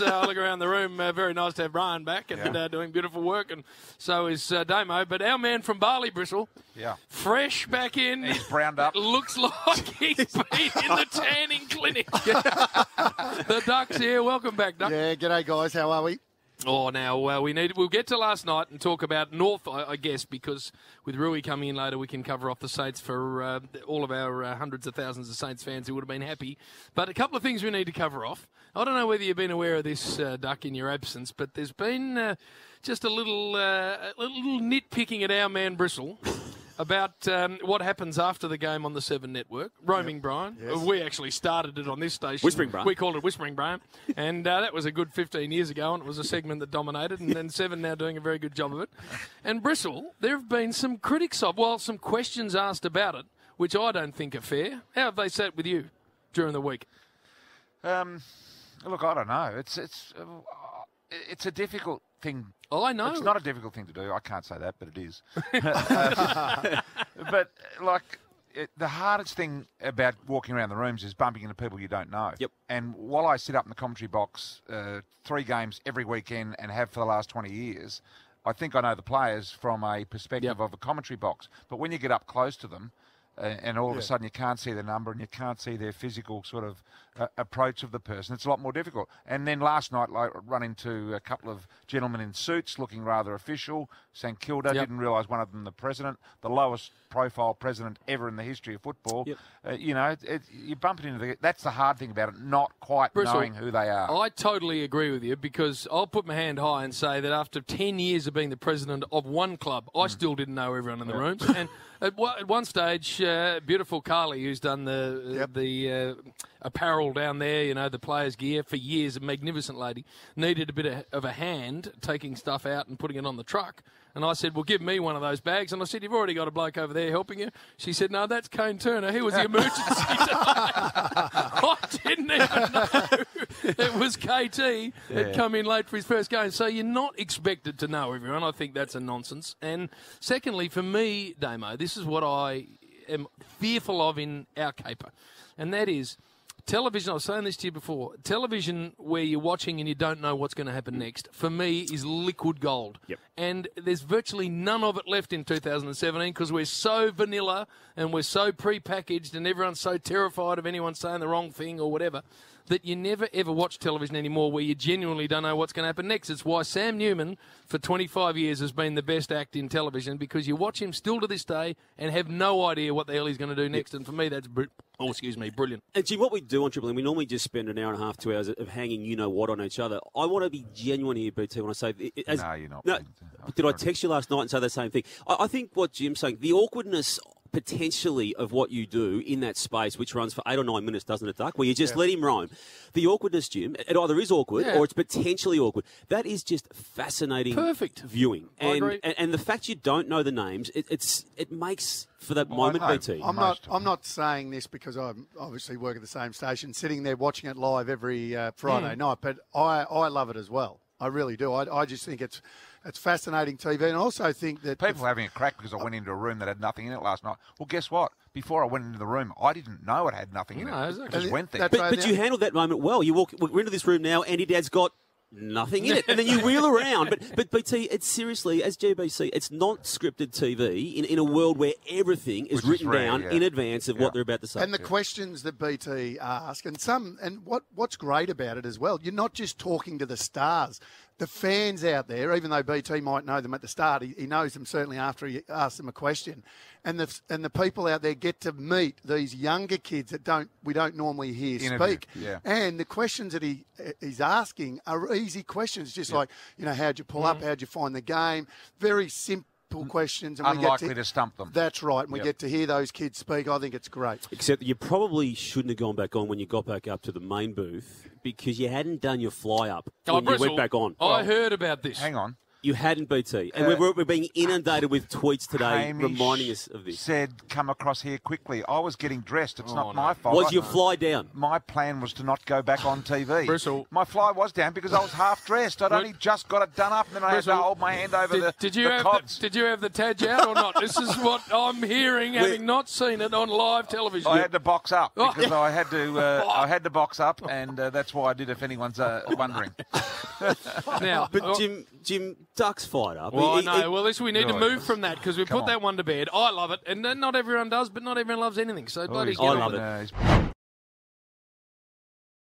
Uh, look around the room. Uh, very nice to have Brian back and Yeah. uh, doing beautiful work, and so is uh, Damo. But our man from Barley Bristle, Yeah. fresh back in. He's browned up. Looks like he's been in the tanning clinic. the Ducks here. Welcome back, Duck. Yeah, g'day guys. How are we? Oh, now uh, we need. We'll get to last night and talk about North, I, I guess, because with Roo coming in later, we can cover off the Saints for uh, all of our uh, hundreds of thousands of Saints fans who would have been happy. But a couple of things we need to cover off. I don't know whether you've been aware of this, uh, Duck, in your absence, but there's been uh, just a little, uh, a little nitpicking at our man Bristle. About um, what happens after the game on the Seven Network, roaming Brian. Uh, We actually started it on this station. Whispering Brian. We called it Whispering Brian, and uh, that was a good 15 years ago, and it was a segment that dominated. And then Seven now doing a very good job of it. And Bristol, there have been some critics of, well, some questions asked about it, which I don't think are fair. How have they sat with you during the week? Um, look, I don't know. It's it's uh, it's a difficult thing. Oh, I know. It's not a difficult thing to do. I can't say that, but it is. But like. It, the hardest thing about walking around the rooms is bumping into people you don't know. Yep. And while I sit up in the commentary box uh, three games every weekend and have for the last 20 years, I think I know the players from a perspective Yep. of a commentary box. But when you get up close to them, uh, and all of a sudden you can't see the number and you can't see their physical sort of uh, approach of the person. It's a lot more difficult. And then last night, like, run into a couple of gentlemen in suits looking rather official. St Kilda Yep. didn't realise one of them the president, the lowest profile president ever in the history of football. Yep. Uh, you know, it, it, you bump it into the. That's the hard thing about it, not quite Bristle, knowing who they are. I totally agree with you because I'll put my hand high and say that after 10 years of being the president of one club, I still didn't know everyone in the rooms. And at, one- at one stage, uh, beautiful Carly, who's done the Yep. the uh, apparel down there, you know, the players' gear for years, a magnificent lady, needed a bit of, of a hand taking stuff out and putting it on the truck. And I said, well, give me one of those bags. And I said, you've already got a bloke over there helping you. She said, no, that's Kane Turner. He was the emergency I didn't even know it was KT had come in late for his first game. So you're not expected to know everyone. I think that's a nonsense. And secondly, for me, Damo, this is what I am fearful of in our caper, and that is television. I was saying this to you before. Television where you're watching and you don't know what's going to happen next, for me, is liquid gold. Yep. And there's virtually none of it left in 2017 because we're so vanilla and we're so pre-packaged and everyone's so terrified of anyone saying the wrong thing or whatever that you never ever watch television anymore where you genuinely don't know what's going to happen next. It's why Sam Newman for 25 years has been the best act in television because you watch him still to this day and have no idea what the hell he's going to do next. And for me, that's br- oh, excuse me, brilliant. And see, what we do on Triple M, we normally just spend an hour and a half, two hours of hanging you know what on each other. I want to be genuine here, BT, when I say. As, No, you're not, No, did I text you last night and say the same thing? I, I think what Jim's saying, the awkwardness potentially of what you do in that space, which runs for eight or nine minutes, doesn't it, Duck? Where you just let him roam. The awkwardness, Jim, it either is awkward Yeah. or it's potentially awkward. That is just fascinating Perfect. viewing. I And, agree. and and the fact you don't know the names, it, it's it makes for that moment, I- BT. I'm Most not. I'm not saying this because I obviously work at the same station, sitting there watching it live every uh, Friday night. But I, I love it as well. I really do. I, I just think it's it's fascinating TV, and I also think that the People having a crack because I went into a room that had nothing in it last night. Well, guess what? Before I went into the room, I didn't know it had nothing in No, it. exactly. I just went there. But, right, but you handled that moment well. You walk, we're into this room now. Andy Dad's got nothing in it, and then you wheel around. But but BT, it's seriously as GBC, it's not scripted TV in, in a world where everything is Which is written rare, down yeah. in advance of Yeah. what they're about to say. And the questions that BT ask, and some, and what what's great about it as well, you're not just talking to the stars. The fans out there, even though BT might know them at the start, he, he knows them certainly after he asks them a question, and the and the people out there get to meet these younger kids that don't we don't normally hear Interview, speak. yeah. And the questions that he he's asking are easy questions, just like you know, how'd you pull up, mm. how'd you find the game, very simple questions, and we Unlikely get to stump them. That's right, and we Yep. get to hear those kids speak. I think it's great. Except that you probably shouldn't have gone back on when you got back up to the main booth because you hadn't done your fly up Oh, when you went back on. I heard about this. Hang on. You hadn't BT, and Uh, we're, we're being inundated with tweets today Hamish reminding us of this. Said, come across here quickly. I was getting dressed. It's Oh, not no. my fault. Was I- your fly down? my plan was to not go back on TV. Bristol. My fly was down because I was half dressed. I'd only just got it done up, and then I had to hold my hand over Did, the, did you the have cods. the, did you have the tadge out or not? This is what I'm hearing, having not seen it on live television. I had to box up Oh. because I had to. Uh, I had to box up, and uh, that's why I did. If anyone's uh, wondering, now, But oh, Jim, Jim, Duck's fired up. Well, I He- know. he- well, listen, we need to move from that because we put on. that one to bed. I love it, and not everyone does, but not everyone loves anything. So oh, bloody he's I love with it. He's-